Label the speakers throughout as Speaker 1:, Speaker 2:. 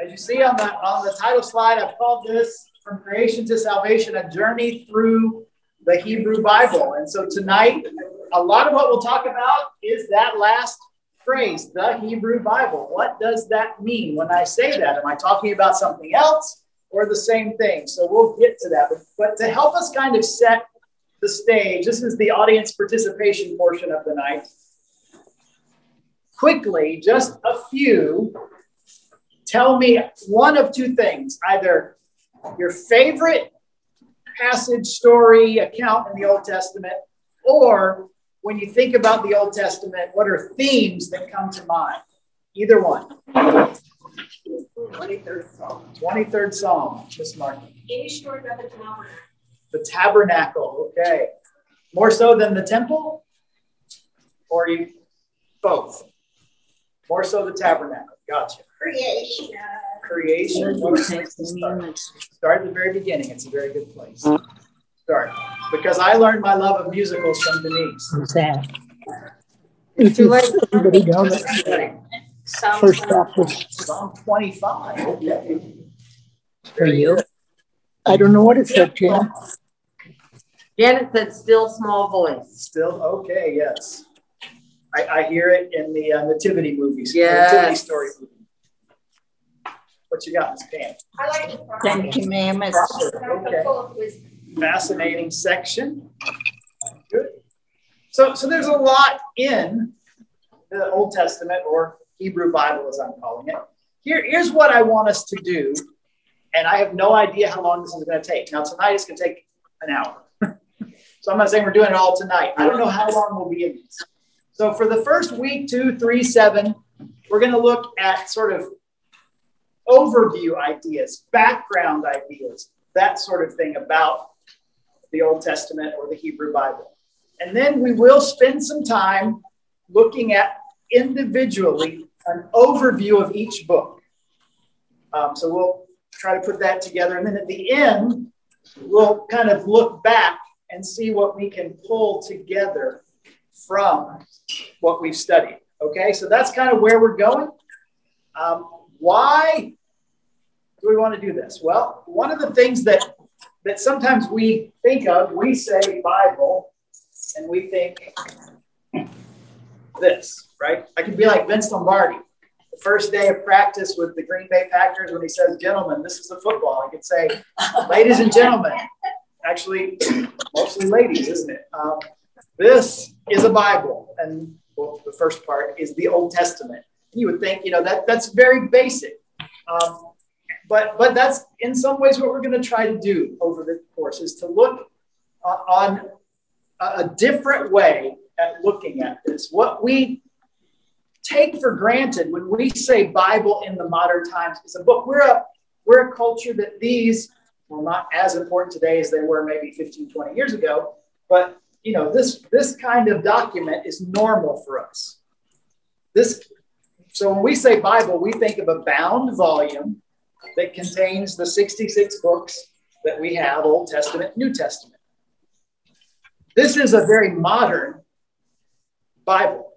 Speaker 1: As you see on the on the title slide, I've called this "From Creation to Salvation: A Journey Through the Hebrew Bible." And so tonight, a lot of what we'll talk about is that last phrase, the Hebrew Bible. What does that mean when I say that? Am I talking about something else or the same thing? So we'll get to that. But, but to help us kind of set the stage, this is the audience participation portion of the night. Quickly, just a few. Tell me one of two things either your favorite passage, story, account in the Old Testament, or when you think about the Old Testament, what are themes that come to mind? Either one.
Speaker 2: 23rd Psalm.
Speaker 1: 23rd Psalm, Miss Martin.
Speaker 2: Any story about the tabernacle.
Speaker 1: The tabernacle, okay. More so than the temple? Or you both? More so the tabernacle. Gotcha.
Speaker 2: Creation.
Speaker 1: Creation. Start. start at the very beginning. It's a very good place. Start. Because I learned my love of musicals from Denise.
Speaker 3: What's that? If you everybody down there. First chapter.
Speaker 1: Psalm 25. Okay.
Speaker 3: For you. I don't know what it said, Jan.
Speaker 4: Janet said, still small voice.
Speaker 1: Still okay, yes. I, I hear it in the uh, nativity movies.
Speaker 4: Yes.
Speaker 1: Nativity story movie. What you got, Miss Pam?
Speaker 2: I like the
Speaker 3: Ten Commandments.
Speaker 1: Okay. Fascinating section. Good. So, so there's a lot in the Old Testament or Hebrew Bible, as I'm calling it. Here, here's what I want us to do, and I have no idea how long this is going to take. Now, tonight it's going to take an hour. so I'm not saying we're doing it all tonight. I don't know how long we'll be in this. So for the first week, two, three, seven, we're going to look at sort of overview ideas, background ideas, that sort of thing about the Old Testament or the Hebrew Bible. And then we will spend some time looking at individually an overview of each book. Um, so we'll try to put that together. And then at the end, we'll kind of look back and see what we can pull together from what we've studied. Okay, so that's kind of where we're going. Um, why do we want to do this? Well, one of the things that that sometimes we think of, we say Bible, and we think this, right? I could be like Vince Lombardi. The first day of practice with the Green Bay Packers, when he says, "Gentlemen, this is a football," I could say, "Ladies and gentlemen." Actually, mostly ladies, isn't it? Um, this is a Bible, and well, the first part is the Old Testament. You would think, you know, that that's very basic. Um, but but that's in some ways what we're going to try to do over the course is to look uh, on a different way at looking at this. What we take for granted when we say Bible in the modern times is a book. We're a we're a culture that these well not as important today as they were maybe 15 20 years ago but you know this this kind of document is normal for us this so when we say bible we think of a bound volume that contains the 66 books that we have Old Testament, New Testament. This is a very modern Bible.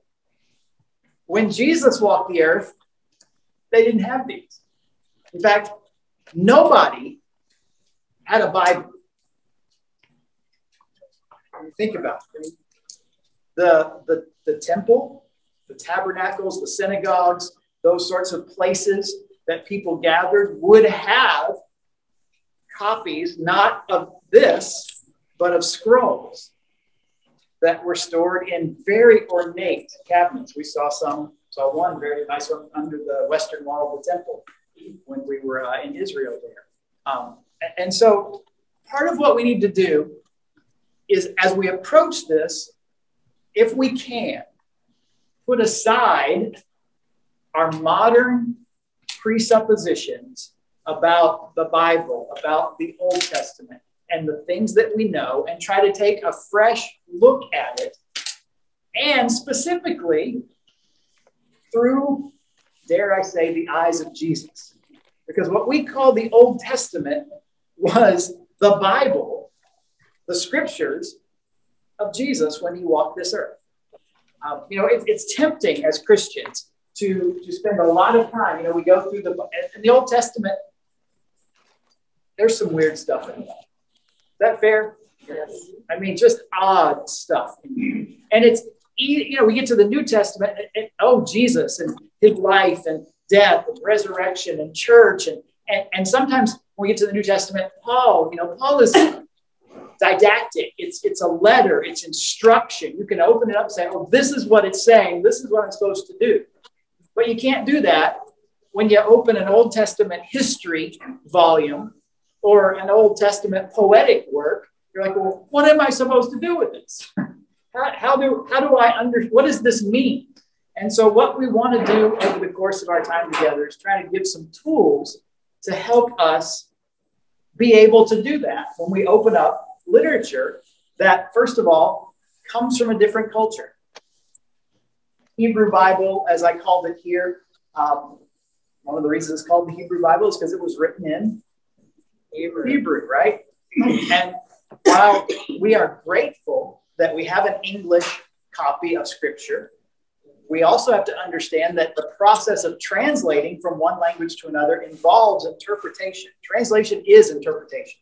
Speaker 1: When Jesus walked the earth, they didn't have these. In fact, nobody had a Bible. Think about it. The, the, the temple, the tabernacles, the synagogues, those sorts of places that people gathered would have copies not of this, but of scrolls that were stored in very ornate cabinets. We saw some, saw one very nice one under the western wall of the temple when we were uh, in Israel there. Um, and so part of what we need to do is as we approach this, if we can, put aside our modern presuppositions about the Bible, about the Old Testament, and the things that we know, and try to take a fresh look at it, and specifically through, dare I say, the eyes of Jesus. Because what we call the Old Testament was the Bible, the scriptures of Jesus when he walked this earth. Um, you know, it, it's tempting as Christians to, to spend a lot of time. You know, we go through the in the Old Testament. There's some weird stuff in that. Is that fair? Yes. I mean, just odd stuff. And it's you know, we get to the New Testament, and, and, oh Jesus and his life and death and resurrection and church and and, and sometimes when we get to the New Testament, Paul, you know, Paul is didactic. It's it's a letter. It's instruction. You can open it up and say, "Oh, this is what it's saying. This is what I'm supposed to do." But you can't do that when you open an Old Testament history volume or an Old Testament poetic work. You're like, "Well, what am I supposed to do with this? how, how do how do I under what does this mean?" And so, what we want to do over the course of our time together is try to give some tools to help us be able to do that when we open up literature that, first of all, comes from a different culture. Hebrew Bible, as I called it here, um, one of the reasons it's called the Hebrew Bible is because it was written in Hebrew, Hebrew right? and while we are grateful that we have an English copy of Scripture, we also have to understand that the process of translating from one language to another involves interpretation. Translation is interpretation.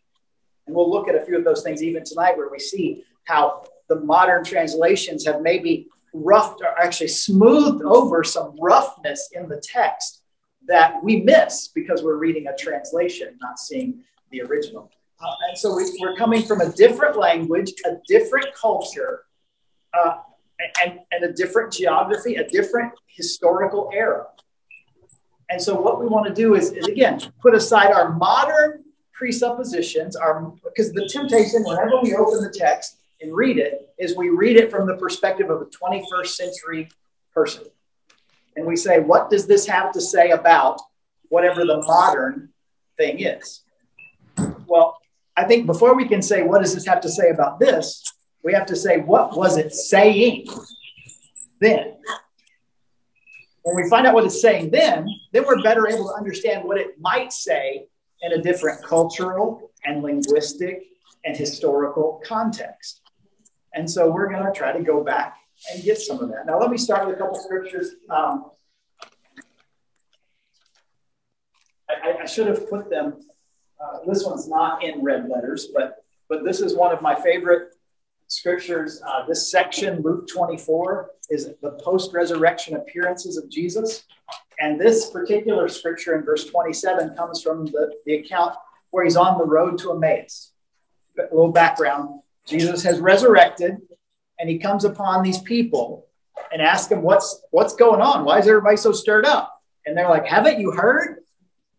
Speaker 1: And we'll look at a few of those things even tonight where we see how the modern translations have maybe roughed or actually smoothed over some roughness in the text that we miss because we're reading a translation, not seeing the original. Uh, and so we, are coming from a different language, a different culture, uh, and, and a different geography, a different historical era. And so what we want to do is, is again, put aside our modern presuppositions our because the temptation whenever we open the text and read it is we read it from the perspective of a 21st century person. And we say what does this have to say about whatever the modern thing is? Well i think before we can say what does this have to say about this we have to say what was it saying then? When we find out what it's saying then then we're better able to understand what it might say in a different cultural and linguistic and historical context. And so we're going to try to go back and get some of that. Now, let me start with a couple scriptures. Um, I, I, should have put them. Uh, this one's not in red letters, but but this is one of my favorite scriptures. Uh, this section, Luke 24, is the post-resurrection appearances of Jesus. And this particular scripture in verse 27 comes from the, the account where he's on the road to Emmaus. A little background Jesus has resurrected, and he comes upon these people and asks them, What's, what's going on? Why is everybody so stirred up? And they're like, Haven't you heard?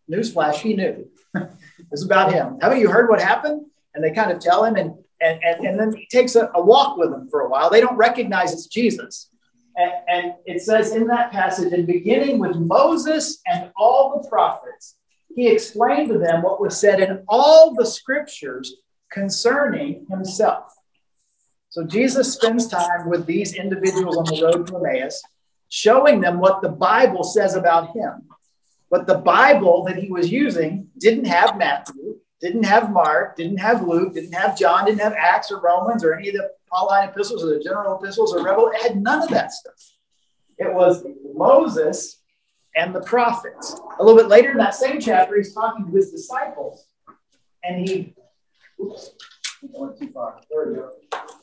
Speaker 1: Newsflash, he knew. it's about him. Haven't you heard what happened? And they kind of tell him, and, and, and, and then he takes a, a walk with them for a while. They don't recognize it's Jesus. And, and it says in that passage, in beginning with Moses and all the prophets, he explained to them what was said in all the scriptures concerning himself. So Jesus spends time with these individuals on the road to Emmaus, showing them what the Bible says about him. But the Bible that he was using didn't have Matthew, didn't have Mark, didn't have Luke, didn't have John, didn't have Acts or Romans or any of the Pauline epistles or the general epistles or Revel. It had none of that stuff. It was Moses and the prophets. A little bit later in that same chapter, he's talking to his disciples, and he,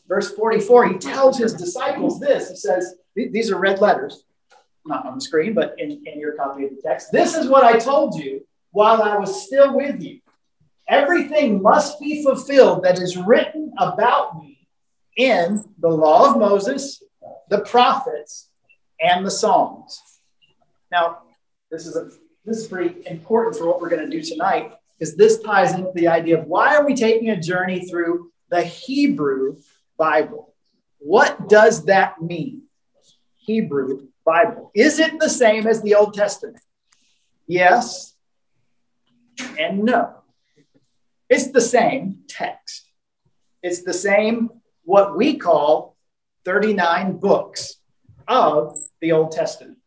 Speaker 1: Verse 44, he tells his disciples this. He says, These are red letters, not on the screen, but in, in your copy of the text. This is what I told you while I was still with you. Everything must be fulfilled that is written about me in the law of Moses, the prophets, and the Psalms. Now, this is a this is pretty important for what we're going to do tonight, because this ties into the idea of why are we taking a journey through the Hebrew Bible? What does that mean? Hebrew Bible. Is it the same as the Old Testament? Yes and no. It's the same text. It's the same what we call 39 books of the Old Testament.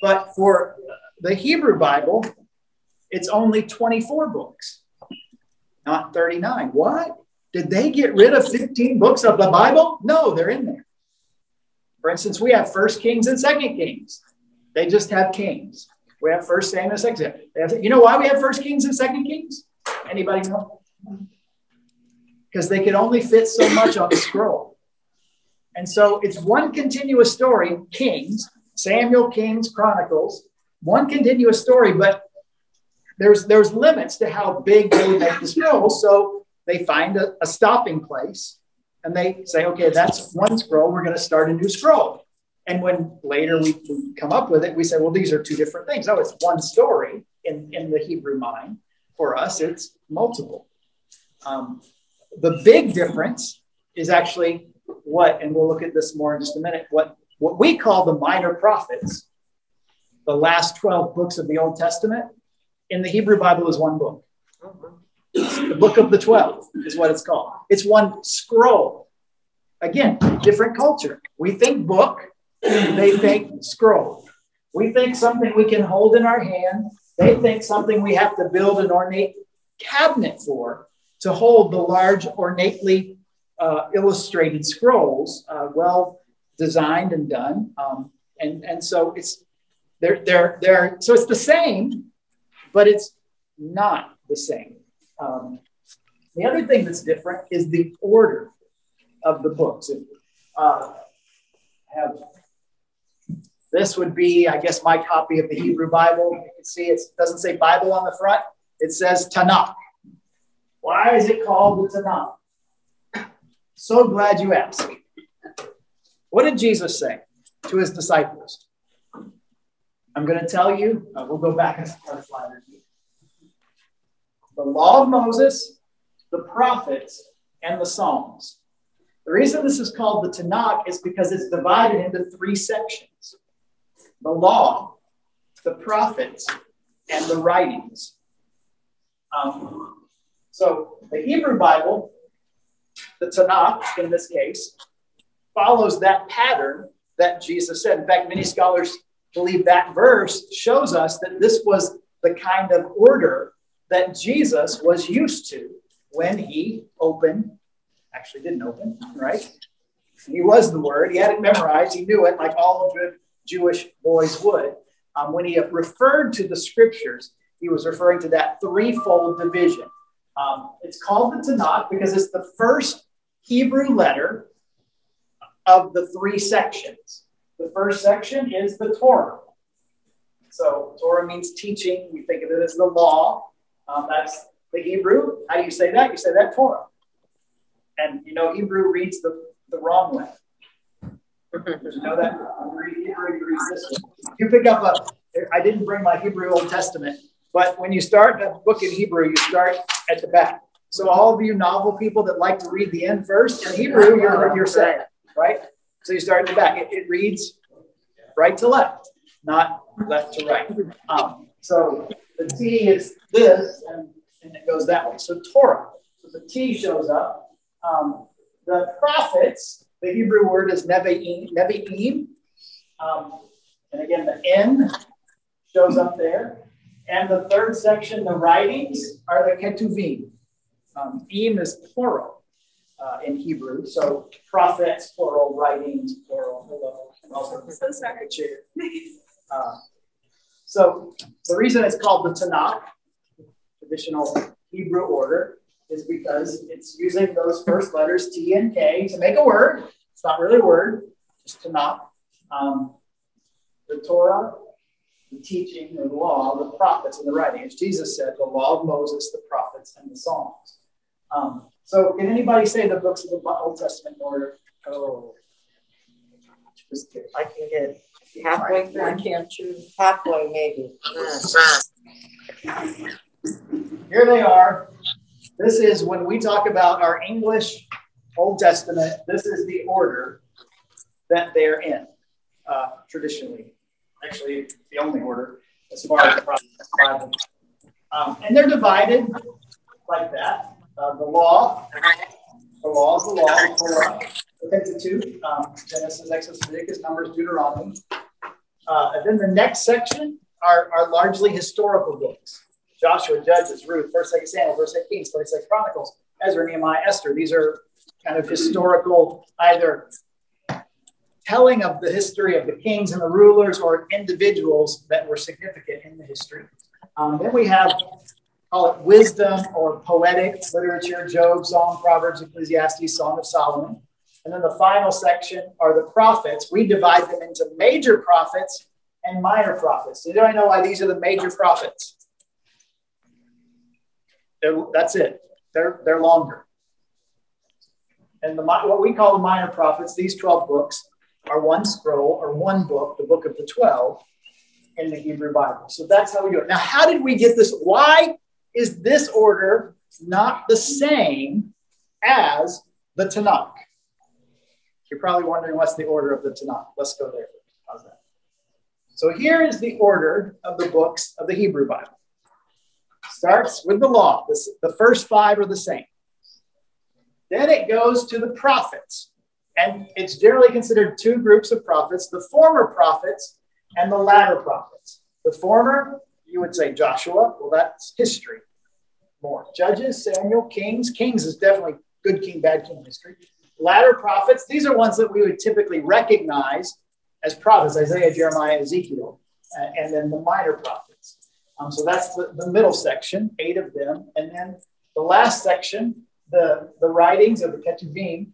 Speaker 1: But for the Hebrew Bible, it's only 24 books, not 39. What? Did they get rid of 15 books of the Bible? No, they're in there. For instance, we have First Kings and Second Kings. They just have kings. We have First Samuel, Second. You know why we have First Kings and Second Kings? Anybody know? Because they could only fit so much on the scroll. And so it's one continuous story, Kings, Samuel, Kings, Chronicles, one continuous story, but there's there's limits to how big they make the scroll. So they find a, a stopping place and they say, okay, that's one scroll. We're going to start a new scroll. And when later we, we, come up with it, we say, well, these are two different things. Oh, it's one story in, in the Hebrew mind. For us, it's multiple. Um, the big difference is actually what, and we'll look at this more in just a minute, what, what we call the minor prophets, the last 12 books of the Old Testament, in the Hebrew Bible is one book. The book of the 12 is what it's called. It's one scroll. Again, different culture. We think book, they think scroll. We think something we can hold in our hand. They think something we have to build an ornate cabinet for to hold the large, ornately uh, illustrated scrolls, uh, well designed and done. Um, and, and so it's they're, they're, they're, so it's the same, but it's not the same. Um, the other thing that's different is the order of the books. Uh, have this would be, I guess, my copy of the Hebrew Bible. You can see it doesn't say Bible on the front. It says Tanakh. Why is it called the Tanakh? So glad you asked. What did Jesus say to his disciples? I'm going to tell you, uh, we'll go back and start slide The law of Moses, the prophets, and the Psalms. The reason this is called the Tanakh is because it's divided into three sections the law, the prophets, and the writings. Um, so the Hebrew Bible, the Tanakh in this case, follows that pattern that Jesus said. In fact, many scholars believe that verse shows us that this was the kind of order that Jesus was used to when he opened, actually didn't open, right? He was the word. He had it memorized. He knew it like all good Jewish boys would. Um, when he referred to the scriptures, he was referring to that threefold division. Um, it's called the Tanakh because it's the first Hebrew letter of the three sections. The first section is the Torah. So Torah means teaching. We think of it as the law. Um, that's the Hebrew. How do you say that? You say that Torah. And you know, Hebrew reads the, the wrong way. you know that? Hebrew, you this. You pick up a, I didn't bring my Hebrew Old Testament, but when you start a book in Hebrew, you start at the back. So all of you novel people that like to read the end first, in Hebrew, you're, you're set, right? So you start at the back. It, it reads right to left, not left to right. Um, so the T is this, and, and, it goes that way. So Torah. So the T shows up. Um, the prophets, the Hebrew word is nevi'im. nevi'im. Um, and again, the N shows up there. And the third section, the writings, are the ketuvim. Um, im is plural uh, in Hebrew. So prophets, plural, writings, plural. Hello. So sorry. Uh, so the reason it's called the Tanakh, traditional Hebrew order, is because it's using those first letters T and K to make a word. It's not really a word, just Tanakh. Um, the Torah, the teaching, the law, the prophets, and the writings. Jesus said, the law of Moses, the prophets, and the Psalms. Um, so, can anybody say the books of the Old Testament in order? Oh,
Speaker 4: just kidding. I can get halfway through. I can't choose halfway, maybe.
Speaker 1: Here they are. This is when we talk about our English Old Testament. This is the order that they're in uh, traditionally. Actually, the only order as far as the Bible. Um, and they're divided like that uh, the law, the law is the law, the Torah, the Pentateuch, um, Genesis, Exodus, Leviticus, Numbers, Deuteronomy. Uh, and then the next section are, are largely historical books. Joshua, Judges, Ruth, 1st, 2nd Samuel, 1st, 2nd Kings, 22nd Chronicles, Ezra, Nehemiah, Esther. These are kind of historical, either telling of the history of the kings and the rulers or individuals that were significant in the history. Um, then we have, call it wisdom or poetic literature, Job, Psalm, Proverbs, Ecclesiastes, Song of Solomon. And then the final section are the prophets. We divide them into major prophets and minor prophets. Does I know why these are the major prophets? They're, that's it. They're, they're longer. And the, what we call the minor prophets, these 12 books, are one scroll or one book, the book of the 12 in the Hebrew Bible. So that's how we do it. Now, how did we get this? Why is this order not the same as the Tanakh? You're probably wondering what's the order of the Tanakh. Let's go there. How's that? So here is the order of the books of the Hebrew Bible. Starts with the law. the first five are the same. Then it goes to the prophets. And it's generally considered two groups of prophets the former prophets and the latter prophets. The former, you would say Joshua, well, that's history more. Judges, Samuel, Kings. Kings is definitely good king, bad king history. Latter prophets, these are ones that we would typically recognize as prophets Isaiah, Jeremiah, Ezekiel, and then the minor prophets. Um, so that's the, the middle section, eight of them. And then the last section, the, the writings of the Ketuvim,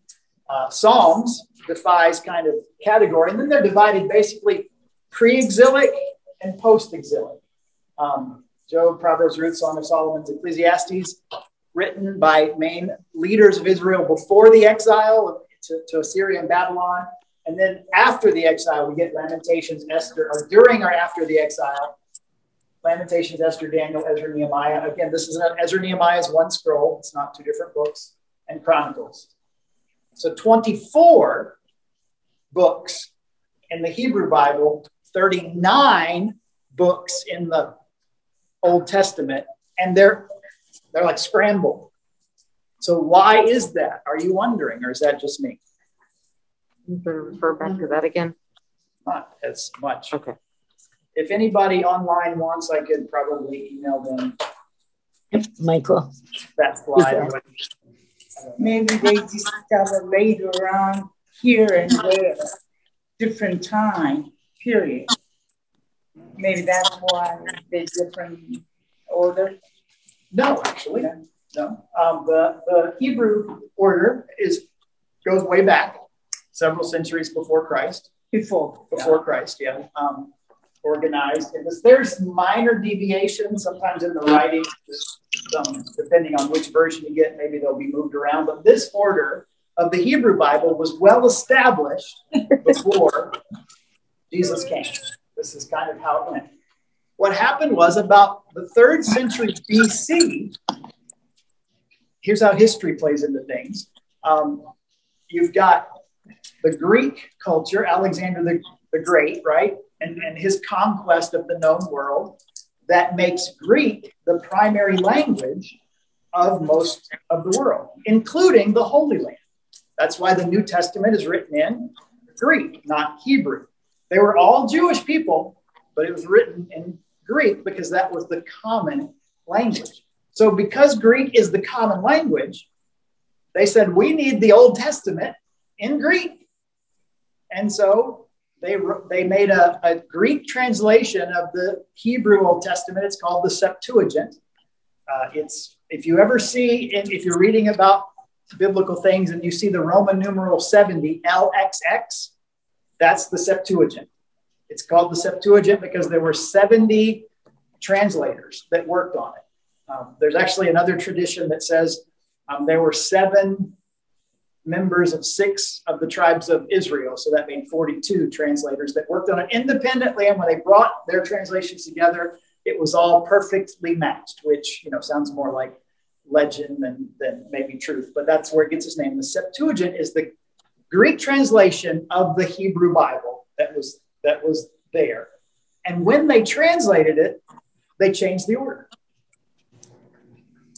Speaker 1: uh, Psalms defies kind of category. And then they're divided basically pre exilic and post exilic. Um, Job, Proverbs, Ruth, Song of Solomon, Ecclesiastes, written by main leaders of Israel before the exile to, to Assyria and Babylon. And then after the exile, we get Lamentations, Esther, or during or after the exile, Lamentations, Esther, Daniel, Ezra, Nehemiah. Again, this is an Ezra, Nehemiah is one scroll. It's not two different books. And Chronicles. So 24 books in the Hebrew Bible, 39 books in the Old Testament, and they're they're like scrambled. So why is that? Are you wondering, or is that just me?
Speaker 4: Refer back to that again.
Speaker 1: Not as much.
Speaker 4: Okay.
Speaker 1: If anybody online wants, I could probably email them.
Speaker 3: Michael.
Speaker 1: That slide.
Speaker 5: Maybe they discover later on here and there, different time period. Maybe that's why they different order.
Speaker 1: No, actually, no. Um, the the Hebrew order is goes way back, several centuries before Christ.
Speaker 5: Before
Speaker 1: before yeah. Christ, yeah. Um, organized this. There's minor deviations sometimes in the writing, um, depending on which version you get. Maybe they'll be moved around. But this order of the Hebrew Bible was well established before Jesus came. This is kind of how it went. What happened was about the third century BC. Here's how history plays into things. Um, you've got the Greek culture, Alexander the, the Great, right? and, and his conquest of the known world that makes Greek the primary language of most of the world, including the Holy Land. That's why the New Testament is written in Greek, not Hebrew. They were all Jewish people, but it was written in Greek because that was the common language. So, because Greek is the common language, they said, we need the Old Testament in Greek. And so they, they made a, a Greek translation of the Hebrew Old Testament. It's called the Septuagint. Uh, it's if you ever see, if you're reading about biblical things and you see the Roman numeral 70, LXX, that's the Septuagint. It's called the Septuagint because there were 70 translators that worked on it. Um, there's actually another tradition that says um, there were seven members of six of the tribes of Israel. So that made 42 translators that worked on it independently. And when they brought their translations together, it was all perfectly matched, which, you know, sounds more like legend than, than maybe truth, but that's where it gets its name. The Septuagint is the Greek translation of the Hebrew Bible that was, that was there. And when they translated it, they changed the order.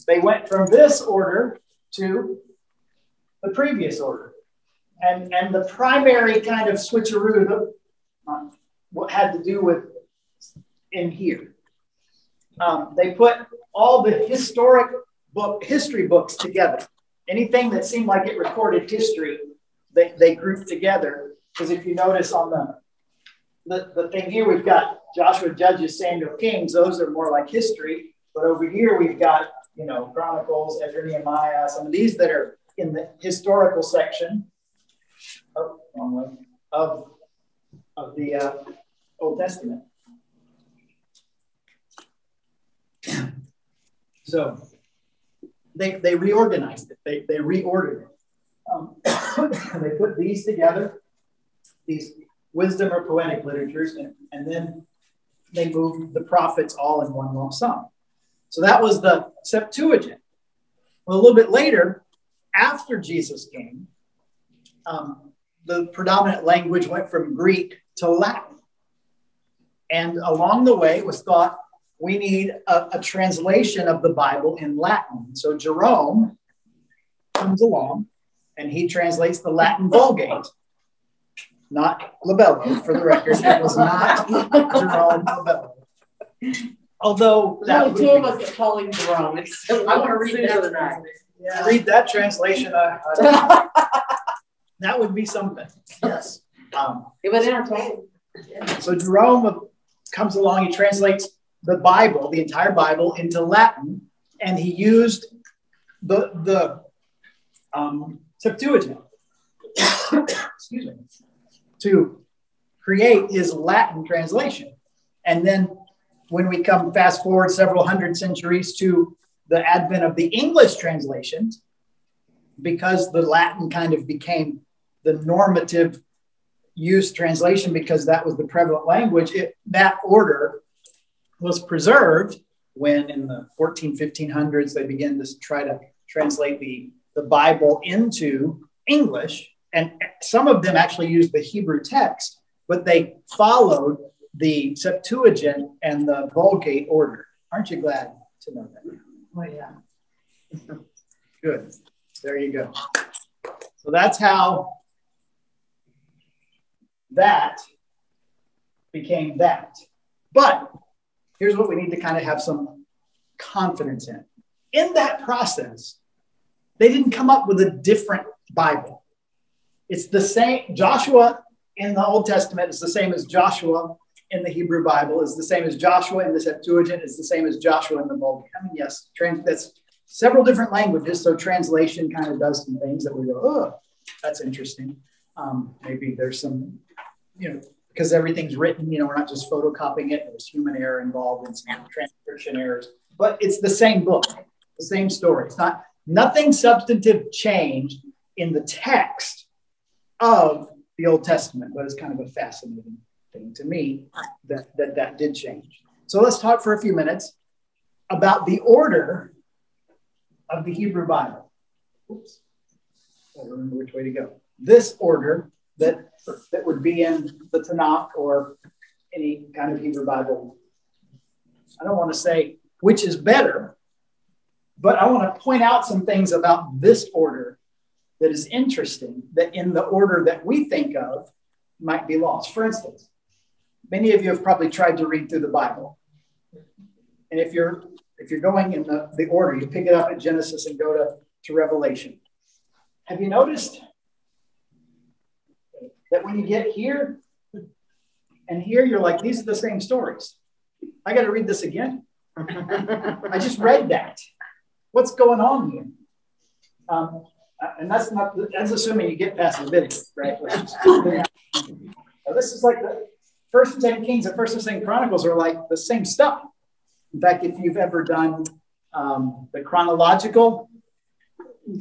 Speaker 1: They went from this order to the previous order. And, and the primary kind of switcheroo um, what had to do with in here. Um, they put all the historic book history books together. Anything that seemed like it recorded history, they, they grouped together Because if you notice on the, the, the thing here, we've got Joshua, Judges, Samuel, Kings. Those are more like history. But over here, we've got, you know, Chronicles, Ezra, Nehemiah, some of these that are in the historical section. Oh, wrong way. Of, of the uh, Old Testament. So they, they reorganized it, they, they reordered it. Um, they put these together, these wisdom or poetic literatures, and, and then they moved the prophets all in one lump sum. So that was the Septuagint. Well, a little bit later, after Jesus came, um, the predominant language went from Greek to Latin. And along the way, it was thought we need a, a translation of the Bible in Latin. So Jerome comes along and he translates the Latin Vulgate. Not Labello, for the record. It was not Jerome Labello. Although
Speaker 4: that no, two of us that call him Jerome. I want to read that tonight.
Speaker 1: Yeah. Read that translation. Uh, that would be something. Yes. Um,
Speaker 4: it was entertaining.
Speaker 1: So Jerome comes along. He translates the Bible, the entire Bible, into Latin, and he used the the um, Septuagint. excuse me, to create his Latin translation. And then when we come fast forward several hundred centuries to the advent of the English translations, because the Latin kind of became the normative use translation because that was the prevalent language, it, that order was preserved when in the 14, 1500s they began to try to translate the, the Bible into English. And some of them actually used the Hebrew text, but they followed the Septuagint and the Vulgate order. Aren't you glad to know that?
Speaker 4: Oh, yeah.
Speaker 1: Good. There you go. So that's how that became that. But here's what we need to kind of have some confidence in. In that process, they didn't come up with a different Bible. It's the same, Joshua in the Old Testament is the same as Joshua in the Hebrew Bible, is the same as Joshua in the Septuagint, is the same as Joshua in the Vulgate. I mean, yes, trans- that's several different languages, so translation kind of does some things that we go, oh, that's interesting. Um, maybe there's some, you know, because everything's written, you know, we're not just photocopying it. There's human error involved in some transcription errors, but it's the same book, the same story. It's not nothing substantive changed in the text of the Old Testament, but it's kind of a fascinating thing to me that that, that did change. So let's talk for a few minutes about the order of the Hebrew Bible. Oops. I don't remember which way to go. This order that, that would be in the Tanakh or any kind of Hebrew Bible. I don't want to say which is better, but I want to point out some things about this order that is interesting that in the order that we think of might be lost. For instance, many of you have probably tried to read through the Bible. And if you're if you're going in the, the order, you pick it up at Genesis and go to, to Revelation. Have you noticed that when you get here and here, you're like, these are the same stories. I got to read this again. I just read that. What's going on here? Um, and that's not that's assuming you get past Leviticus, right? this is like the first and second Kings and first and second Chronicles are like the same stuff. In fact, if you've ever done um, the chronological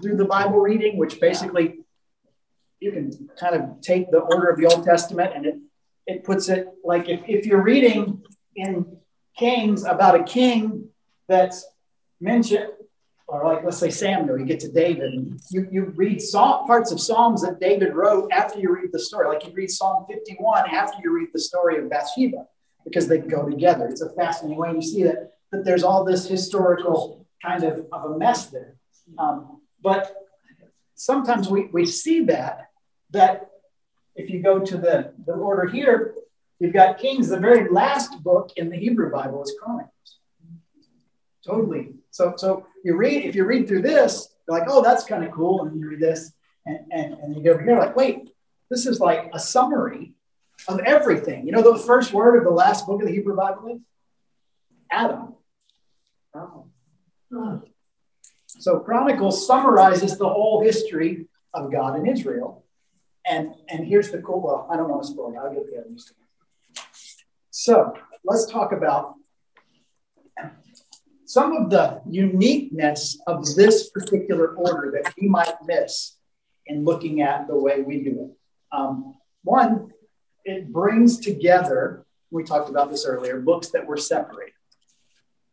Speaker 1: through the Bible reading, which basically you can kind of take the order of the Old Testament and it it puts it like if, if you're reading in Kings about a king that's mentioned, or like let's say Samuel, you get to David, and you, you read parts of Psalms that David wrote after you read the story. Like you read Psalm 51 after you read the story of Bathsheba, because they go together. It's a fascinating way. You see that, that there's all this historical kind of, of a mess there. Um, but sometimes we, we see that that if you go to the, the order here, you've got Kings. The very last book in the Hebrew Bible is Chronicles. Totally. So, so you read, if you read through this, you're like, oh, that's kind of cool. And you read this, and, and, and you go over here, like, wait, this is like a summary of everything. You know, the first word of the last book of the Hebrew Bible is Adam. Oh. So Chronicles summarizes the whole history of God and Israel. And, and here's the cool, well, I don't want to spoil it. I'll get the other story. So let's talk about some of the uniqueness of this particular order that we might miss in looking at the way we do it. Um, one, it brings together, we talked about this earlier, books that were separated.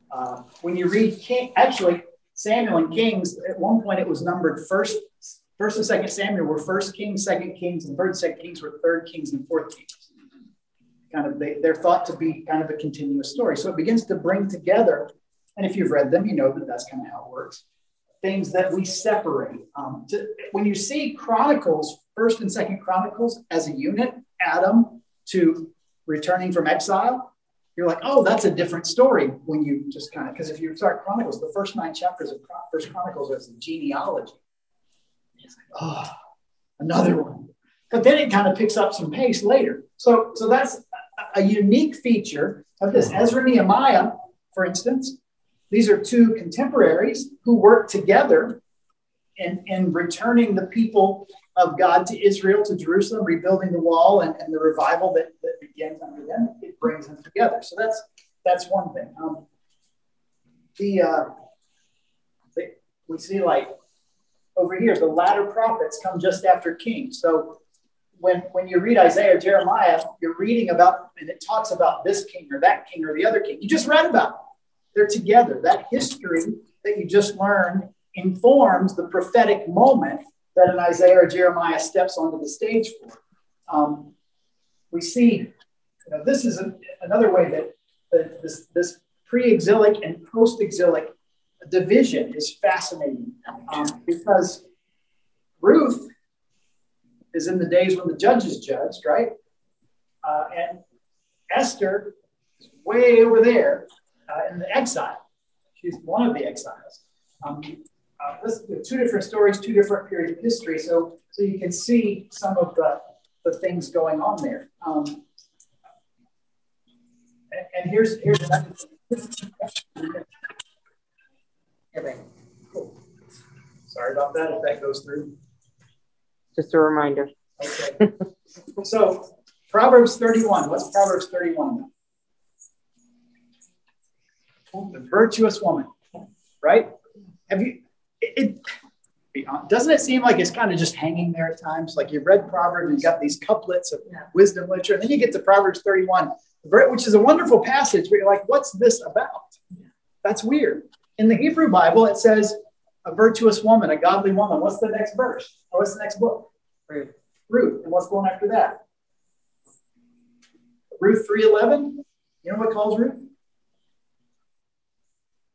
Speaker 1: Uh, when you read King, actually, Samuel and Kings, at one point it was numbered first, first and second Samuel were first Kings, second Kings, and third and second Kings were third Kings and fourth Kings. Kind of, they, they're thought to be kind of a continuous story. So it begins to bring together, and if you've read them, you know that that's kind of how it works. Things that we separate. Um, to, when you see Chronicles, First and Second Chronicles as a unit, Adam to returning from exile, you're like, oh, that's a different story when you just kind of, because if you start Chronicles, the first nine chapters of First Chronicles is the genealogy. It's like, oh, another one. But then it kind of picks up some pace later. So, so that's a, unique feature of this. Ezra Nehemiah, for instance, these are two contemporaries who work together in, in returning the people of God to Israel, to Jerusalem, rebuilding the wall and, and the revival that, that begins under them, it brings them together. So that's that's one thing. Um, the, uh, the we see like over here, the latter prophets come just after kings. So when when you read Isaiah, Jeremiah, you're reading about and it talks about this king or that king or the other king. You just read about them. They're together. That history that you just learned informs the prophetic moment that an Isaiah or Jeremiah steps onto the stage for. Um, we see, you know, this is a, another way that, that this, this pre-exilic and post-exilic division is fascinating um, because Ruth is in the days when the judges judged, right? Uh, and Esther is way over there uh, in the exile. She's one of the exiles. Um, uh, this, two different stories, two different periods of history, so so you can see some of the, the things going on there. Um, and, and, here's here's another Cool. Sorry about that if that goes through.
Speaker 4: Just a reminder.
Speaker 1: Okay. so Proverbs 31. What's Proverbs 31? The virtuous woman, right? Have you it, it doesn't it seem like it's kind of just hanging there at times? Like you've read Proverbs and you got these couplets of wisdom literature, and then you get to Proverbs 31, which is a wonderful passage where you're like, what's this about? That's weird. In the Hebrew Bible, it says a virtuous woman, a godly woman. What's the next verse? Or what's the next book? Ruth. Ruth. And what's going after that? Ruth 3.11. You know what calls Ruth?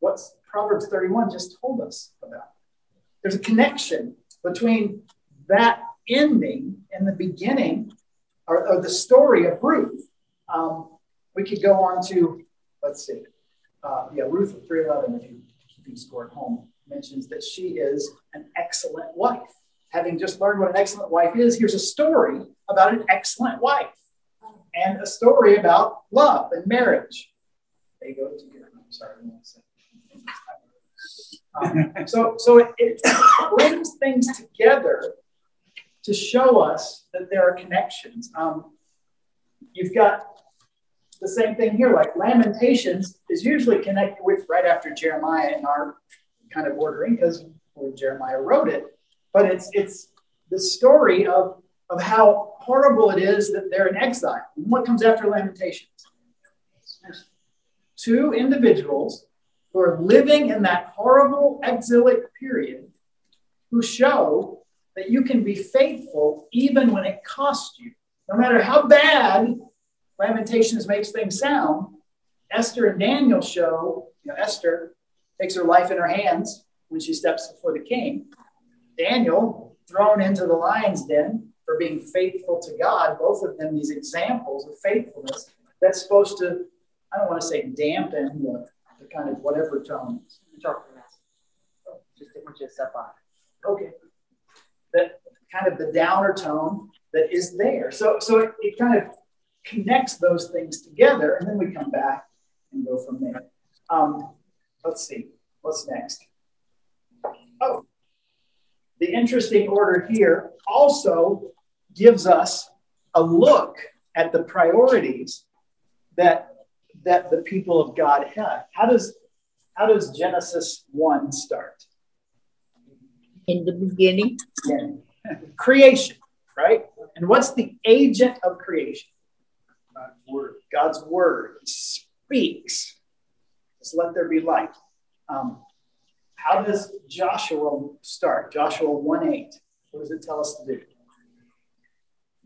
Speaker 1: What's Proverbs 31 just told us about? there's a connection between that ending and the beginning or, or the story of Ruth. Um, we could go on to, let's see, uh, yeah, Ruth 311, if you keeping score at home, mentions that she is an excellent wife. Having just learned what an excellent wife is, here's a story about an excellent wife and a story about love and marriage. They go together. I'm sorry, um, so so it, it brings things together to show us that there are connections. Um, you've got the same thing here, like Lamentations is usually connected with right after Jeremiah in our kind of ordering because Jeremiah wrote it. But it's it's the story of, of how horrible it is that they're in exile. And what comes after Lamentations? Two individuals who are living in that horrible exilic period who show that you can be faithful even when it costs you. No matter how bad Lamentations makes things sound, Esther and Daniel show, you know, Esther takes her life in her hands when she steps before the king. Daniel thrown into the lion's den for being faithful to God, both of them these examples of faithfulness that's supposed to, I don't want to say dampen the kind of whatever tone.
Speaker 4: Just to put you a step on.
Speaker 1: Okay. That kind of the downer tone that is there. So, so it, it kind of connects those things together, and then we come back and go from there. Um, let's see, what's next? Oh, the interesting order here also gives us a look at the priorities that that the people of God had. How does how does Genesis 1 start?
Speaker 3: In the beginning.
Speaker 1: Yeah. Creation, right? And what's the agent of creation? God's word. God's word speaks. Just let there be light. Um, how does Joshua start? Joshua 1 8. What does it tell us to do?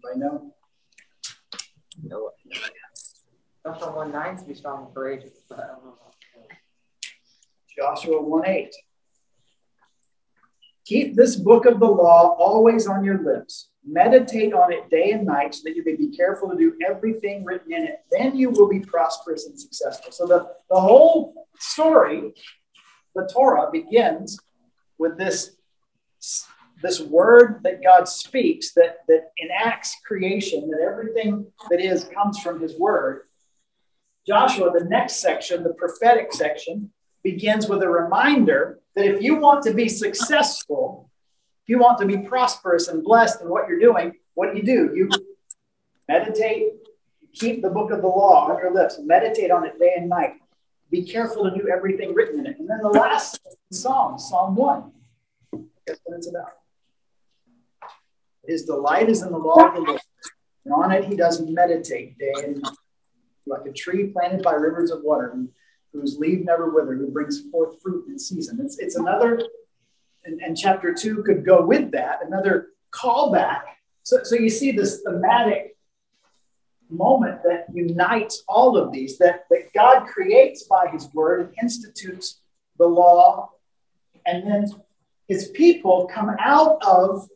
Speaker 1: Anybody know?
Speaker 4: No. Joshua 1 9 to be strong and courageous.
Speaker 1: Joshua 1 8. Keep this book of the law always on your lips. Meditate on it day and night so that you may be careful to do everything written in it. Then you will be prosperous and successful. So the, the whole story, the Torah, begins with this, this word that God speaks that, that enacts creation, that everything that is comes from his word. Joshua, the next section, the prophetic section, begins with a reminder that if you want to be successful, if you want to be prosperous and blessed in what you're doing, what do you do? You meditate, keep the book of the law on your lips, meditate on it day and night. Be careful to do everything written in it. And then the last psalm, Psalm 1. Guess what it's about? His delight is in the law of the Lord, and on it he does meditate day and night, like a tree planted by rivers of water whose leaf never wither, who brings forth fruit in season. It's, it's another, and, and chapter two could go with that, another callback. So, so you see this thematic moment that unites all of these, that, that God creates by his word and institutes the law, and then his people come out of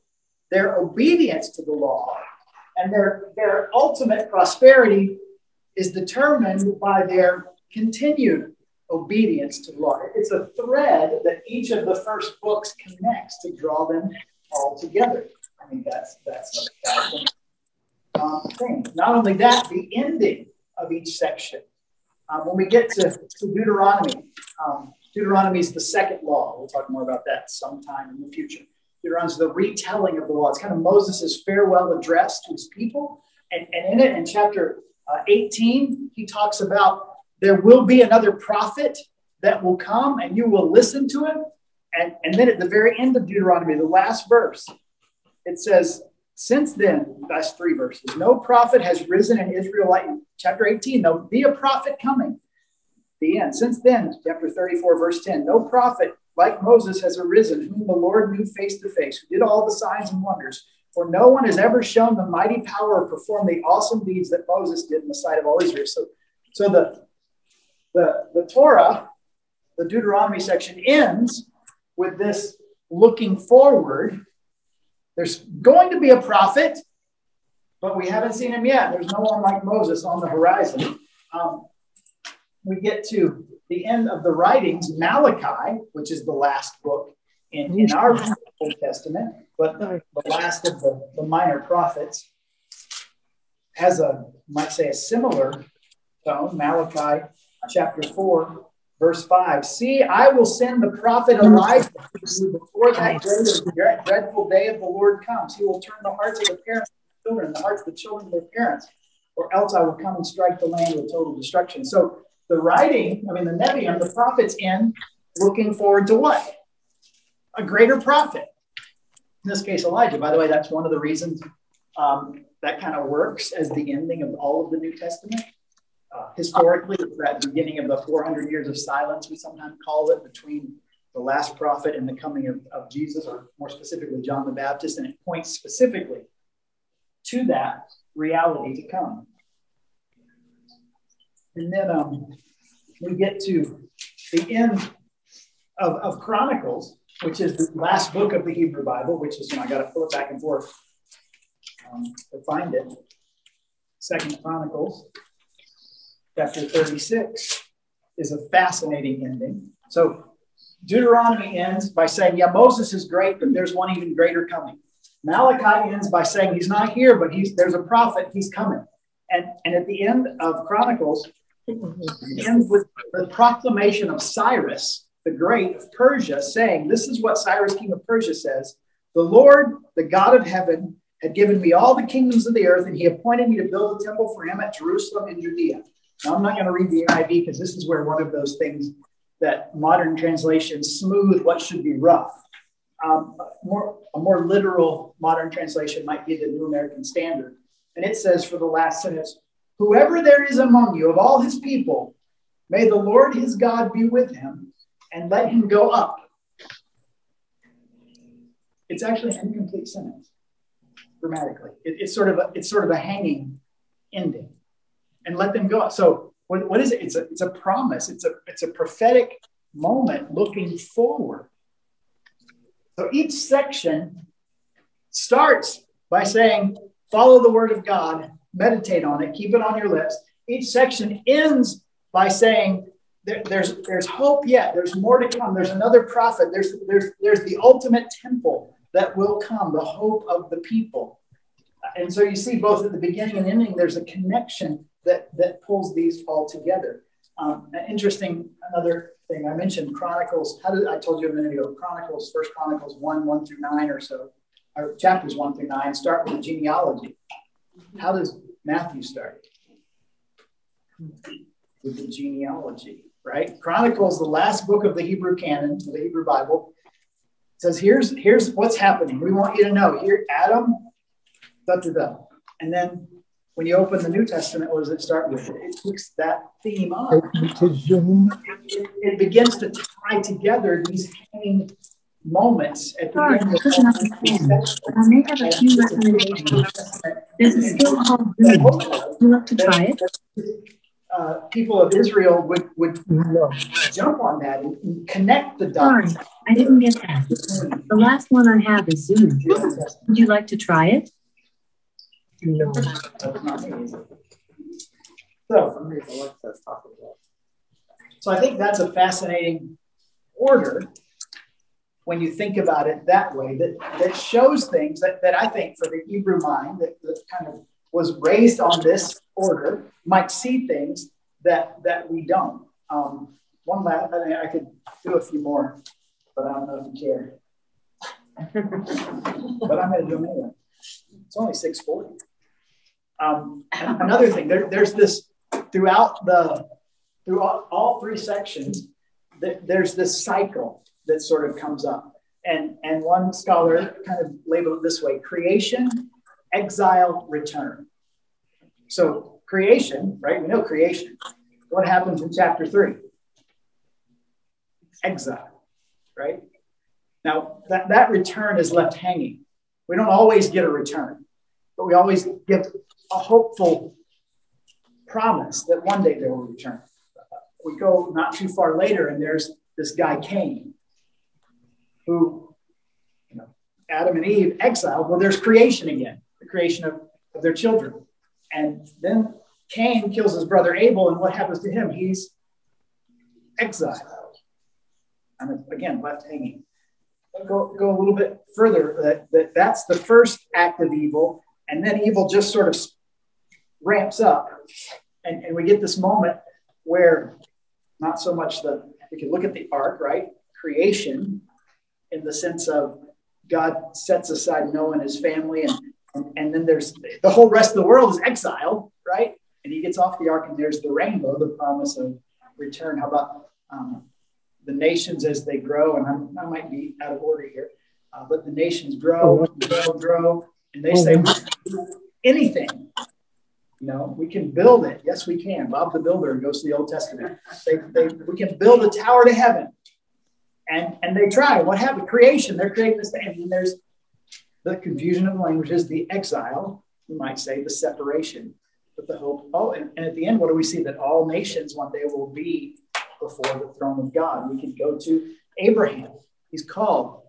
Speaker 1: their obedience to the law, and their, their ultimate prosperity is determined by their continued obedience to the law. It's a thread that each of the first books connects to draw them all together. I mean, that's that's a um, thing. Not only that, the ending of each section. Um, when we get to, to Deuteronomy, um, Deuteronomy is the second law. We'll talk more about that sometime in the future. Deuteronomy is the retelling of the law. It's kind of Moses' farewell address to his people. And, and in it, in chapter uh, 18, he talks about there will be another prophet that will come and you will listen to him. And, and then at the very end of Deuteronomy, the last verse, it says, Since then, that's three verses, no prophet has risen in Israel like chapter 18, there'll be a prophet coming. The end. Since then, chapter 34, verse 10, no prophet like Moses has arisen, whom the Lord knew face to face, who did all the signs and wonders. For no one has ever shown the mighty power or performed the awesome deeds that Moses did in the sight of all Israel. So, so the the, the Torah, the Deuteronomy section ends with this looking forward. There's going to be a prophet, but we haven't seen him yet. There's no one like Moses on the horizon. Um, we get to the end of the writings, Malachi, which is the last book in, in our Old Testament, but the last of the, the minor prophets, has a, might say, a similar tone. Malachi chapter 4, verse 5. See, I will send the prophet Elijah before that great dreadful day of the Lord comes. He will turn the hearts of the parents to the children, the hearts of the children to their parents, or else I will come and strike the land with total destruction. So the writing, I mean, the Nevi'im, the prophets in looking forward to what? A greater prophet. In this case, Elijah. By the way, that's one of the reasons um, that kind of works as the ending of all of the New Testament uh, historically, that beginning of the 400 years of silence, we sometimes call it, between the last prophet and the coming of, of Jesus, or more specifically, John the Baptist, and it points specifically to that reality to come. And then um, we get to the end of, of Chronicles, which is the last book of the Hebrew Bible, which is, you know, I got to flip back and forth um, to find it. Second Chronicles chapter 36 is a fascinating ending. So Deuteronomy ends by saying, yeah, Moses is great, but there's one even greater coming. Malachi ends by saying he's not here, but he's there's a prophet, he's coming. And, and at the end of Chronicles, it ends with the proclamation of Cyrus, the Great of Persia, saying, This is what Cyrus, king of Persia, says The Lord, the God of heaven, had given me all the kingdoms of the earth, and he appointed me to build a temple for him at Jerusalem in Judea. Now, I'm not going to read the NIV because this is where one of those things that modern translations smooth what should be rough. Um, more, a more literal modern translation might be the New American Standard. And it says for the last sentence, Whoever there is among you of all his people, may the Lord his God be with him and let him go up. It's actually an incomplete sentence grammatically. It, it's sort of a, it's sort of a hanging ending, and let them go. Up. So what, what is it? It's a it's a promise. It's a it's a prophetic moment looking forward. So each section starts by saying, "Follow the word of God, meditate on it, keep it on your lips." Each section ends by saying, there, there's there's hope yet. There's more to come. There's another prophet. There's there's there's the ultimate temple that will come, the hope of the people. And so you see both at the beginning and ending, there's a connection that, that pulls these all together. Um, interesting, another thing I mentioned, Chronicles, how did I told you a minute ago, Chronicles, First Chronicles 1, 1 through 9 or so, or chapters 1 through 9, start with the genealogy. How does Matthew start? With the genealogy, right? Chronicles, the last book of the Hebrew canon, the Hebrew Bible, says, here's, here's what's happening. We want you to know here, Adam, da da da. And then when you open the New Testament, what does it start with? It picks that theme up. It, it, begins to tie together these hanging moments at the Sorry, end of the I may have a few recommendations. There's a skill called Zoom. You like to try it? Uh, people of Israel would, would jump on that and, and connect the dots.
Speaker 6: Sorry, I didn't get that. The last one I have is Zoom. Would you like to try it?
Speaker 1: No. So, so I think that's a fascinating order when you think about it that way, that, that shows things that, that I think for the Hebrew mind that, that kind of was raised on this order might see things that that we don't. Um, one last, I, mean, I could do a few more, but I don't know if you care. but I'm going to do them anyway. It's only 640. Um, another thing, there, there's this throughout the throughout all three sections, that there's this cycle that sort of comes up. And, and one scholar kind of labeled it this way creation, exile, return. So creation, right? We know creation. What happens in chapter three? Exile, right? Now that, that return is left hanging. We don't always get a return, but we always get a hopeful promise that one day they will return. We go not too far later, and there's this guy Cain, who, you know, Adam and Eve exiled. Well, there's creation again, creation of, of their children. And then Cain kills his brother Abel, and what happens to him? He's exiled. And again, left hanging. Go, go a little bit further. That, that that's the first act of evil, and then evil just sort of ramps up, and, and we get this moment where not so much the we can look at the ark, right? Creation, in the sense of God sets aside Noah and his family and and, and then there's the whole rest of the world is exile, right? And he gets off the ark, and there's the rainbow, the promise of return. How about um, the nations as they grow? And I'm, i might be out of order here, uh, but the nations grow, grow, grow, and they say anything. You know, we can build it. Yes, we can. Bob the Builder goes to the Old Testament. They, they, we can build a tower to heaven. And, and they try. What happened? Creation. They're creating this thing. And there's the confusion of languages, the exile, you might say, the separation, but the hope. Oh, and, and at the end, what do we see? That all nations one day will be before the throne of God. We can go to Abraham. He's called.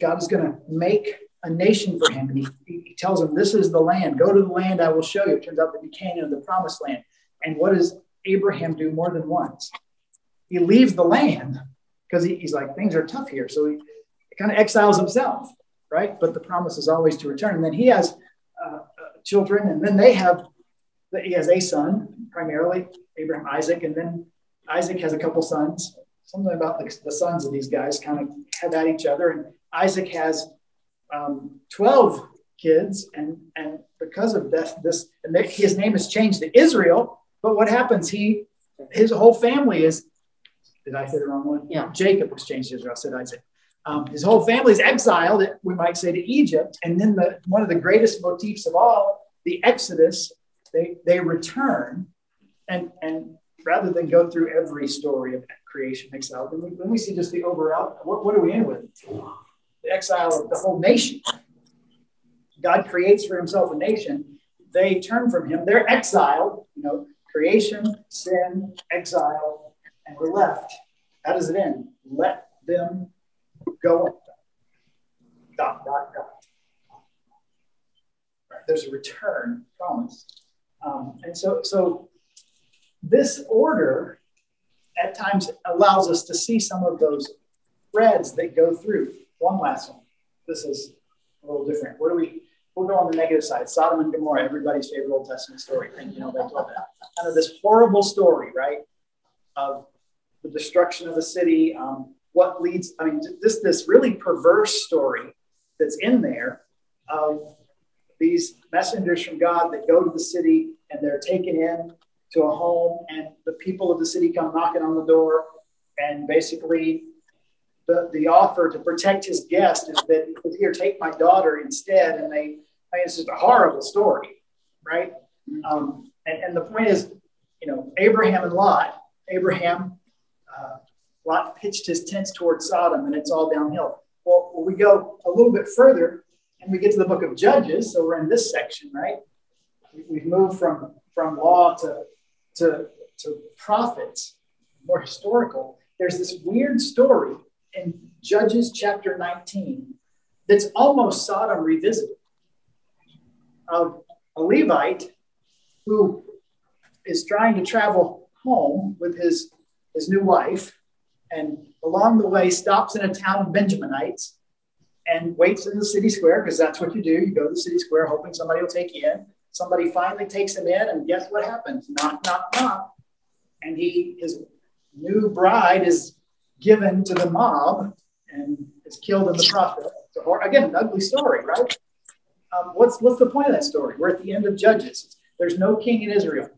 Speaker 1: God is going to make a nation for him. And he, he tells him, This is the land. Go to the land I will show you. It turns out to be Canaan, the promised land. And what does Abraham do more than once? He leaves the land because he, he's like, Things are tough here. So he kind of exiles himself right? But the promise is always to return. And then he has uh, uh, children, and then they have, he has a son, primarily Abraham, Isaac, and then Isaac has a couple sons. Something about the, the sons of these guys kind of have at each other. And Isaac has um, 12 kids, and, and because of this, this and his name is changed to Israel. But what happens? He, his whole family is, did I say the wrong one?
Speaker 4: Yeah.
Speaker 1: Jacob was changed to Israel. I said Isaac. Um, his whole family is exiled, we might say, to Egypt. And then the, one of the greatest motifs of all, the Exodus, they, they return. And, and rather than go through every story of creation exile, then we, we see just the overall, what, what are we in with? The exile of the whole nation. God creates for himself a nation. They turn from him. They're exiled, you know, creation, sin, exile, and we're left. How does it end? Let them go. Dot, dot, dot. Right, there's a return promise. Um, and so, so this order at times allows us to see some of those threads that go through. One last one. This is a little different. Where do we? We'll go on the negative side. Sodom and Gomorrah, everybody's favorite Old Testament story. And you know, they told that kind of this horrible story, right? Of the destruction of the city. Um, what leads? I mean, this this really perverse story that's in there of these messengers from God that go to the city and they're taken in to a home, and the people of the city come knocking on the door, and basically the, the offer to protect his guest is that here, take my daughter instead. And they, I mean, it's just a horrible story, right? Um, and, and the point is, you know, Abraham and Lot, Abraham, Lot pitched his tents towards Sodom and it's all downhill. Well, we go a little bit further and we get to the book of Judges. So we're in this section, right? We've moved from, from law to, to, to prophets, more historical. There's this weird story in Judges chapter 19 that's almost Sodom revisited of a Levite who is trying to travel home with his, his new wife and along the way stops in a town of Benjaminites and waits in the city square because that's what you do. You go to the city square hoping somebody will take you in. Somebody finally takes him in, and guess what happens? Knock, knock, knock. And he, his new bride is given to the mob and is killed in the process. So, again, an ugly story, right? Um, what's, what's the point of that story? We're at the end of Judges. There's no king in Israel.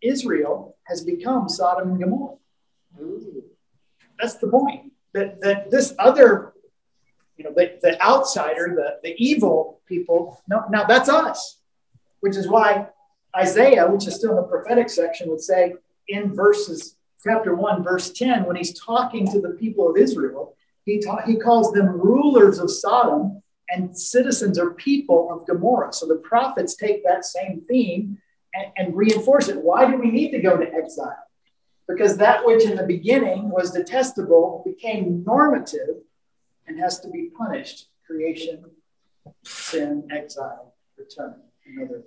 Speaker 1: Israel has become Sodom and Gomorrah. That's the point. That, that this other, you know, the, the outsider, the, the evil people, no, now that's us, which is why Isaiah, which is still in the prophetic section, would say in verses chapter 1, verse 10, when he's talking to the people of Israel, he, ta- he calls them rulers of Sodom and citizens or people of Gomorrah. So the prophets take that same theme and, and reinforce it. Why do we need to go to exile? Because that which in the beginning was detestable became normative and has to be punished. Creation, sin, exile, return. Another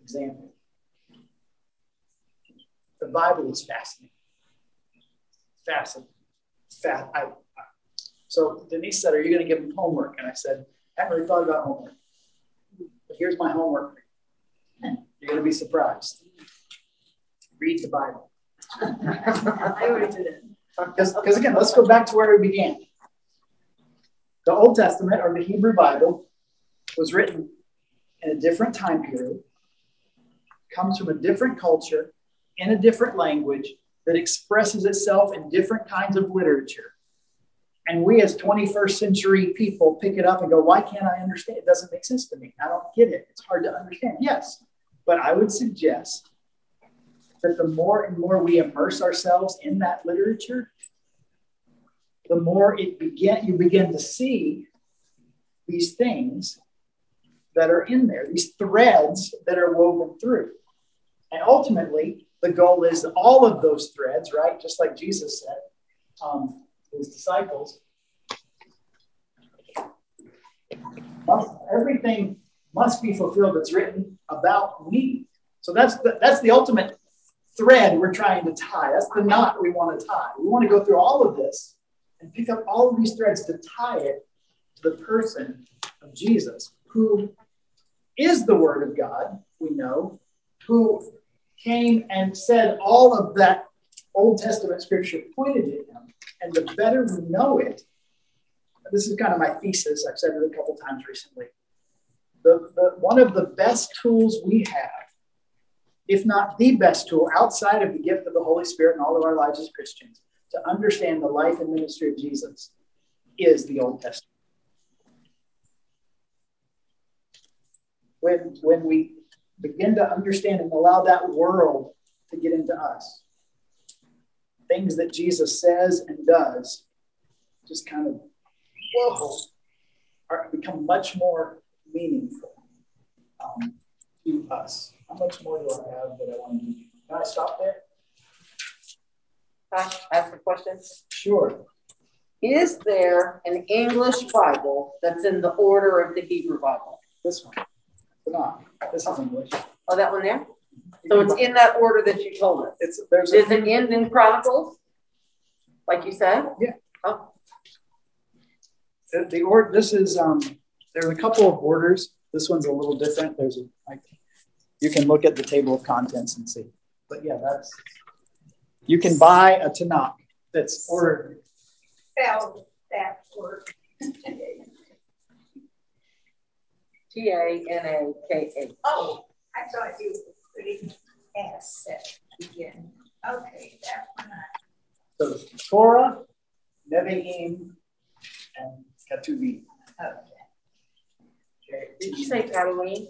Speaker 1: example. The Bible is fascinating fascinating. Fat. I, so Denise said, Are you going to give them homework? And I said, I haven't really thought about homework. But here's my homework. Hmm. You're going to be surprised. Read the Bible. Because again, let's go back to where we began. The Old Testament or the Hebrew Bible was written in a different time period, comes from a different culture, in a different language, that expresses itself in different kinds of literature. And we, as 21st century people, pick it up and go, Why can't I understand? It doesn't make sense to me. I don't get it. It's hard to understand. Yes. But I would suggest that the more and more we immerse ourselves in that literature, the more it begin, you begin to see these things that are in there, these threads that are woven through. And ultimately, the goal is all of those threads, right? Just like Jesus said um, his disciples. Everything must be fulfilled that's written about me. So that's the, that's the ultimate thread we're trying to tie. That's the knot we want to tie. We want to go through all of this and pick up all of these threads to tie it to the person of Jesus, who is the Word of God, we know, who came and said all of that Old Testament scripture pointed to him. And the better we know it, this is kind of my thesis. I've said it a couple times recently. The, the, one of the best tools we have, if not the best tool outside of the gift of the Holy Spirit in all of our lives as Christians, to understand the life and ministry of Jesus is the Old Testament. When, when we begin to understand and allow that world to get into us, things that Jesus says and does just kind of, whoa, are, become much more meaningful um, to us. How much more do I have that I want to do? Can I stop there?
Speaker 4: Can I ask a question?
Speaker 1: Sure.
Speaker 4: Is there an English Bible that's in the order of the Hebrew Bible?
Speaker 1: This one. Not. This is English.
Speaker 4: Oh, that one there? So it's in that order that you told us.
Speaker 1: It's there's
Speaker 4: Is it end in Chronicles? Like you said?
Speaker 1: Yeah.
Speaker 4: Oh.
Speaker 1: The, the order. This is um. There's a couple of orders. This one's a little different. There's a like, you can look at the table of contents and see. But yeah, that's you can buy a Tanakh that's ordered.
Speaker 2: Spell that word.
Speaker 4: T A N A K A.
Speaker 2: Oh, I thought you were putting S at the beginning. Okay, that one.
Speaker 1: So Torah, Nevi'im, and Ketuvim.
Speaker 2: Okay.
Speaker 4: Did you say Tatooine?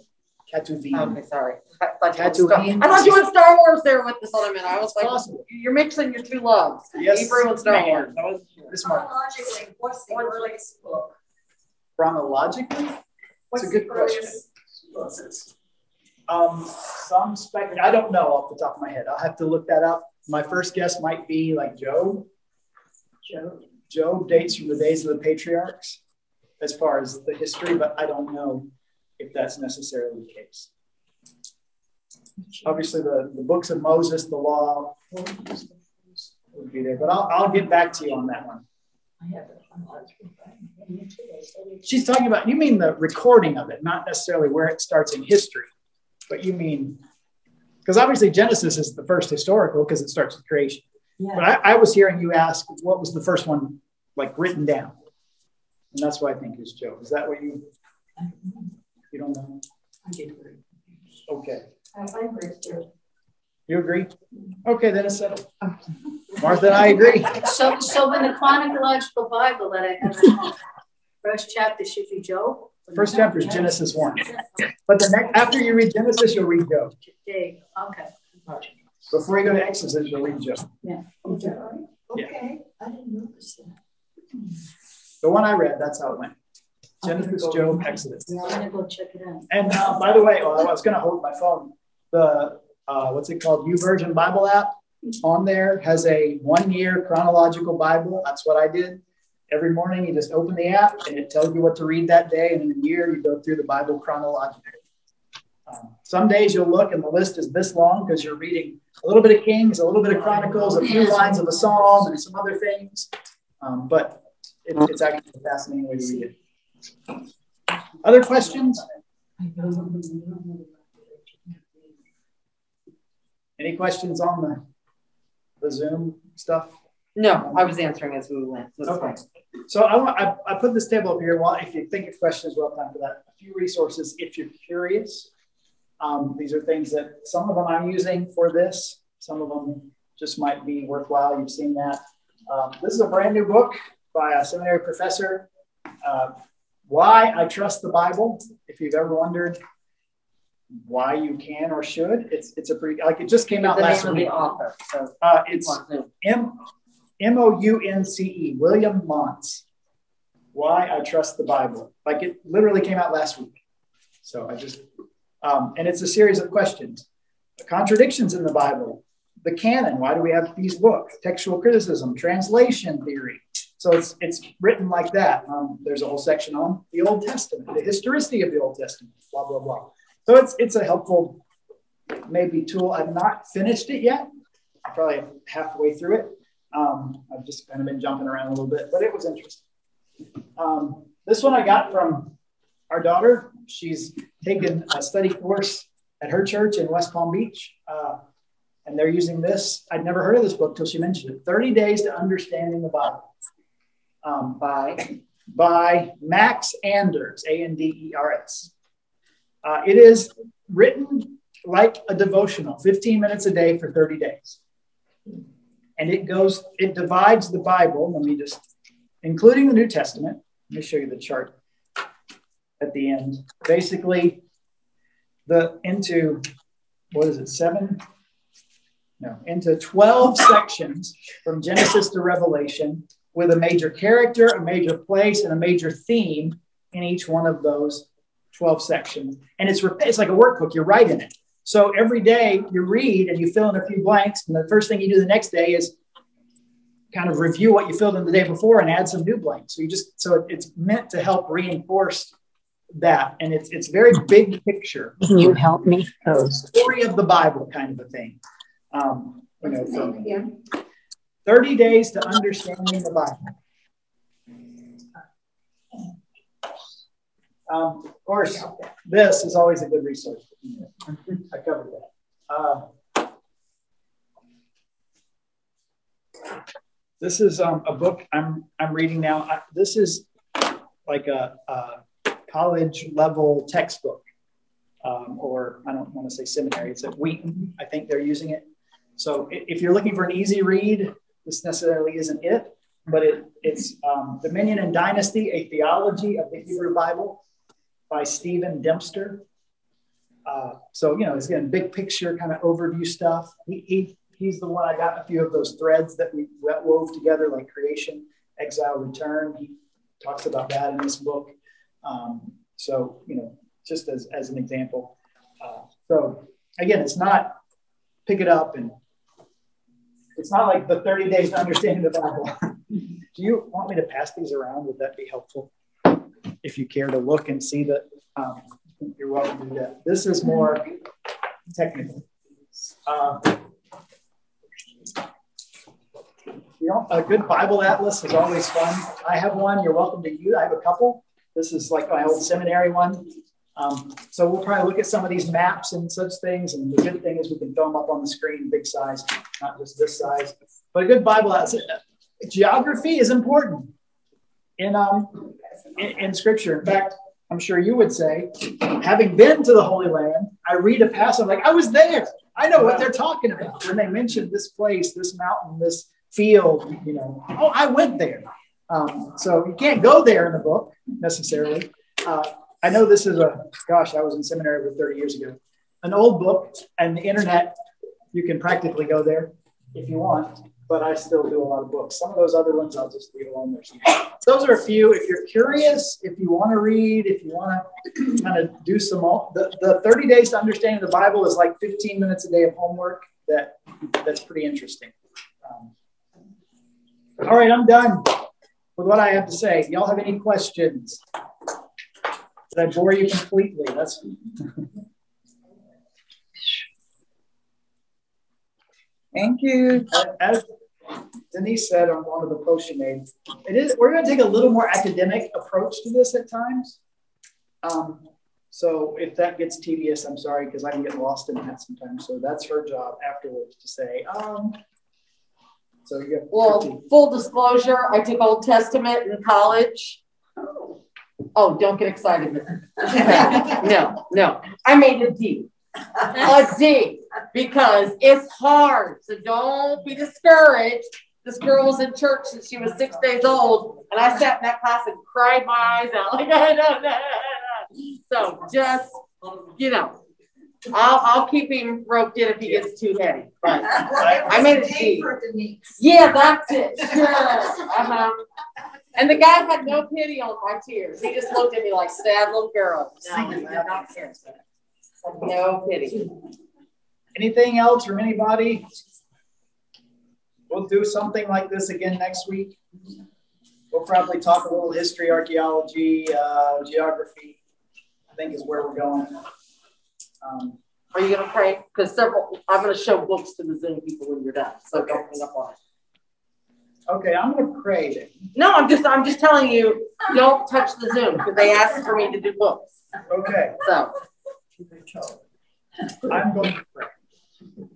Speaker 1: Ketuvim.
Speaker 4: Okay, sorry. I thought, you went Star- I thought you went Star Wars there with this other man. I was like,
Speaker 1: Possible.
Speaker 4: you're mixing your two loves.
Speaker 1: Yes,
Speaker 4: Hebrew and Star
Speaker 1: ma'am.
Speaker 4: Wars. I wasn't.
Speaker 1: This one
Speaker 2: Chronologically, what's the earliest book?
Speaker 1: chronologically.
Speaker 2: What's
Speaker 1: It's a good question. Um, some spec. I don't know off the top of my head. I'll have to look that up. My first guess might be like Job.
Speaker 2: Job.
Speaker 1: Job dates from the days of the patriarchs, as far as the history, but I don't know if that's necessarily the case. Obviously, the, the books of Moses, the law would be there, but I'll, I'll get back to you on that one. She's talking about, you mean the recording of it, not necessarily where it starts in history, but you mean, because obviously Genesis is the first historical because it starts with creation. But I, I was hearing you ask, what was the first one like written down? And that's what I think is Job. Is that what you, you don't know? Okay. You agree? Mm-hmm. Okay, then it's settled. Martha and I agree.
Speaker 7: So, so in the chronological Bible that I have uh, first chapter should be Job.
Speaker 1: First chapter is Genesis 1. But the next, after you read Genesis, you'll read Job.
Speaker 7: Okay.
Speaker 1: Before you go to Exodus, you'll read Job. Yeah.
Speaker 2: Okay, I didn't notice that.
Speaker 1: The one I read, that's how it went. Genesis, Job, Exodus.
Speaker 7: I'm gonna go check it out.
Speaker 1: And uh, by the way, oh, I was going to hold my phone. The uh, what's it called? YouVersion Bible app on there has a one-year chronological Bible. That's what I did. Every morning, you just open the app and it tells you what to read that day. And in a year, you go through the Bible chronologically. Um, some days you'll look and the list is this long because you're reading a little bit of Kings, a little bit of Chronicles, a few lines of a Psalm, and some other things. Um, but it, it's actually a fascinating way to read it. Other questions? Any questions on the, the Zoom stuff?
Speaker 4: No, I was answering as we went. so
Speaker 1: Okay.
Speaker 4: fine.
Speaker 1: So I, want, I, I put this table up here. Well, if you think of questions, well, time for that. A few resources if you're curious. Um, these are things that some of them I'm using for this. Some of them just might be worthwhile. You've seen that. Um, this is a brand new book by a seminary professor. Uh, why I trust the Bible. If you've ever wondered why you can or should, it's it's a pretty like it just came out
Speaker 4: The
Speaker 1: last
Speaker 4: name of
Speaker 1: week.
Speaker 4: the author. So
Speaker 1: Uh,
Speaker 4: it's.
Speaker 1: M M O U N C E, William Mounce. Why I Trust the Bible. Like it literally came out last week. So I just, um, and it's a series of questions. the Contradictions in the Bible, the canon. Why do we have these books? Textual criticism, translation theory. So it's it's written like that. Um, there's a whole section on the Old Testament, the historicity of the Old Testament, blah blah blah. So it's it's a helpful maybe tool. I've not finished it yet. I'm probably halfway through it. Um, I've just kind of been jumping around a little bit, but it was interesting. Um, this one I got from our daughter. She's taken a study course at her church in West Palm Beach. Uh, and they're using this. I'd never heard of this book till she mentioned it 30 Days to Understanding the Bible um, by, by Max Anders, A N D E R S. Uh, it is written like a devotional, 15 minutes a day for 30 days. And it goes, it divides the Bible, let me just, including the New Testament. Let me show you the chart at the end. Basically, the into what is it, seven? No, into 12 sections from Genesis to Revelation with a major character, a major place, and a major theme in each one of those 12 sections. And it's, it's like a workbook, you're writing in it. So every day you read and you fill in a few blanks, and the first thing you do the next day is kind of review what you filled in the day before and add some new blanks. So you just so it's meant to help reinforce that, and it's it's very big picture.
Speaker 6: Can you help me? Oh.
Speaker 1: Story of the Bible, kind of a thing. Um, you know, from 30 days to understanding the Bible. Um, of course, this is always a good resource. I covered that. Uh, this is um, a book I'm I'm reading now. I, this is like a, a, college level textbook, um, or I don't want to say seminary. It's at Wheaton. I think they're using it. So if you're looking for an easy read, this necessarily isn't it, but it, it's um, Dominion and Dynasty: A Theology of the Hebrew Bible by Stephen Dempster. Uh, so you know, it's again big picture kind of overview stuff. He, he he's the one I got a few of those threads that we wove together, like creation, exile, return. He talks about that in this book. Um, so you know, just as as an example. Uh, so again, it's not pick it up and it's not like the 30 days to understanding the Bible. Do you want me to pass these around? Would that be helpful? If you care to look and see that, um, you're welcome to do that. This is more technical. Uh, you know, a good Bible atlas is always fun. I have one. You're welcome to use. I have a couple. This is like my old seminary one. Um, so we'll probably look at some of these maps and such things. And the good thing is we can throw them up on the screen, big size, not just this size. But a good Bible atlas. Geography is important in um in, in Scripture. In fact, I'm sure you would say, having been to the Holy Land, I read a passage like I was there. I know what they're talking about when they mention this place, this mountain, this field. You know, oh, I went there. Um, so you can't go there in the book necessarily. Uh, I know this is a, gosh, I was in seminary over 30 years ago. An old book and the internet, you can practically go there if you want, but I still do a lot of books. Some of those other ones I'll just leave alone there. Those are a few. If you're curious, if you want to read, if you want to kind of do some, all, the, the 30 days to understanding the Bible is like 15 minutes a day of homework. That That's pretty interesting. Um, all right, I'm done with what I have to say. Y'all have any questions? Did I bore you completely? That's.
Speaker 5: Thank you.
Speaker 1: As Denise said on one of the posts she made, it is we're going to take a little more academic approach to this at times. Um, so if that gets tedious, I'm sorry because I can get lost in that sometimes. So that's her job afterwards to say, um, so you get
Speaker 4: well, full disclosure, I took Old Testament in college. Oh, don't get excited. no, no. I made a D. A D because it's hard. So don't be discouraged. This girl was in church since she was six days old, and I sat in that class and cried my eyes out. Like, no, no, no, So just, you know, I'll, I'll keep him roped in if he gets too heavy. But I made a D. Yeah, that's it. Sure. Uh-huh. And the guy had no pity on my tears. He just looked at me like sad little girl. No, no pity.
Speaker 1: Anything else from anybody? We'll do something like this again next week. We'll probably talk a little history, archaeology, uh, geography. I think is where we're going. Um,
Speaker 4: Are you going to pray? Because several, I'm going to show books to the Zoom people when you're done. So okay. don't hang up on it.
Speaker 1: Okay, I'm going to pray then.
Speaker 4: No, I'm just, I'm just telling you, don't touch the Zoom because they asked for me to do books.
Speaker 1: Okay,
Speaker 4: So,
Speaker 1: I'm going to pray.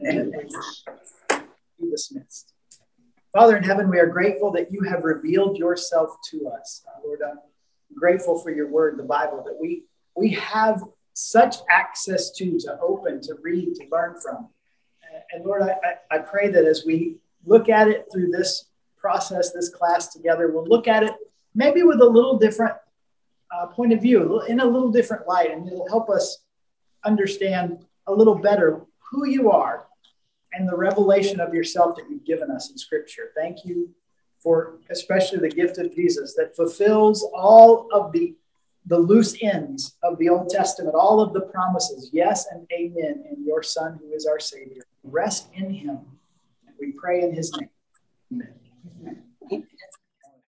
Speaker 1: And be dismissed. Father in heaven, we are grateful that you have revealed yourself to us. Lord, I'm grateful for your word, the Bible, that we we have such access to, to open, to read, to learn from. And Lord, I, I pray that as we look at it through this process, this class together, we'll look at it maybe with a little different uh, point of view, in a little different light, and it'll help us understand a little better who you are and the revelation of yourself that you've given us in Scripture. Thank you for especially the gift of Jesus that fulfills all of the the loose ends of the Old Testament, all of the promises, yes and amen, in your Son who is our Savior. Rest in Him. And we pray in His name. Amen.